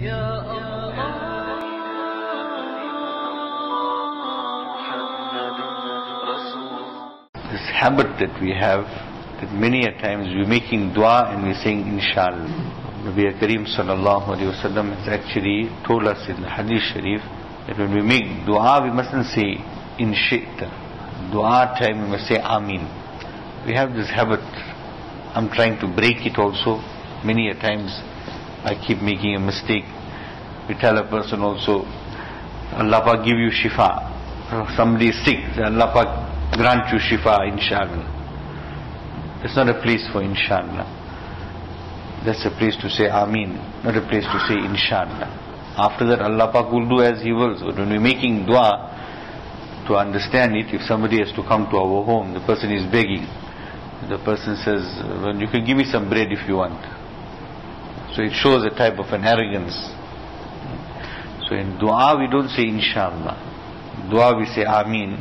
This habit that we have, that many a times we're making dua and we're saying inshallah. Nabi Kareem sallallahu alayhi wasallam has actually told us in the Hadith Sharif that when we make dua, we mustn't say in. Dua time, we must say ameen. We have this habit. I'm trying to break it also. Many a times I keep making a mistake. We tell a person also, Allah Pak give you shifa. Somebody is sick, Allah Pak grant you shifa, inshallah. It's not a place for inshallah. That's a place to say Ameen, not a place to say inshallah. After that Allah Pak will do as He wills. When we're making dua, to understand it, if somebody has to come to our home, the person is begging. The person says, well, you can give me some bread if you want. So it shows a type of an arrogance. So in dua we don't say inshallah. Dua we say Ameen.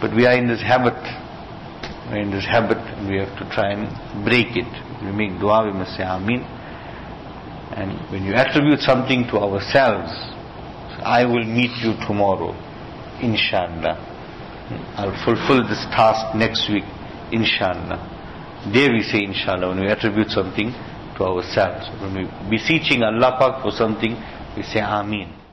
But we are in this habit we're in this habit and we have to try and break it. we make dua, we must say Ameen. And when you attribute something to ourselves, I will meet you tomorrow, inshallah. I'll fulfill this task next week, inshallah. There we say inshallah when we attribute something to ourselves. When we beseeching Allah Pak for something, we say Ameen.